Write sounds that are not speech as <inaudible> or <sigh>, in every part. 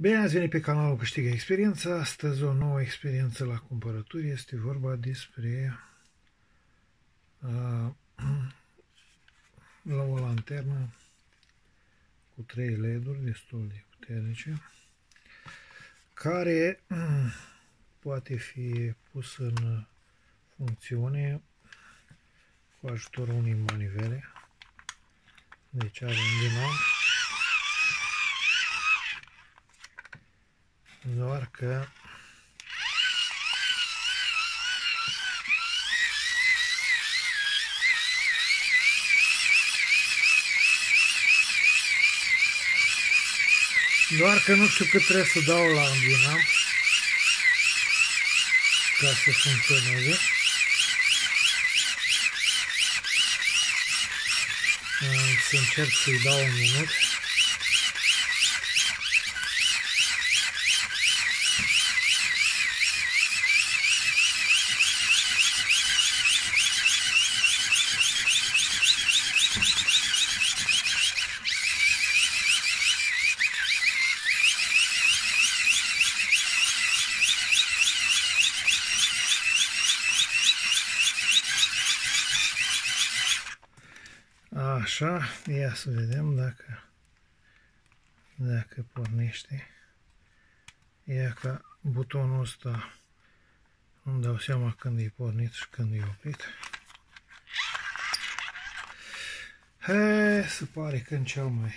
Bine ați venit pe canalul Câștigă Experiența. Astăzi o nouă experiență la cumpărături. Este vorba despre uh, <clears throat> la o lanternă cu trei LED-uri destul de puternice care uh, <clears throat> poate fi pus în funcțiune cu ajutorul unei manivele. Deci are un dinam doar că doar că nu știu cât trebuie să dau la ambina ca să funcționeze. Să încerc să-i dau un minut Așa, ia să vedem dacă, dacă pornește. Ia că butonul ăsta îmi dau seama când e pornit și când e oprit. He, se pare că în cel mai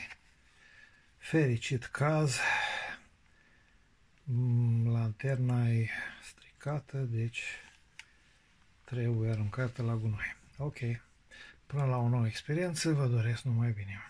fericit caz lanterna e stricată, deci trebuie aruncată la gunoi. Ok. Până la o nouă experiență, vă doresc numai bine.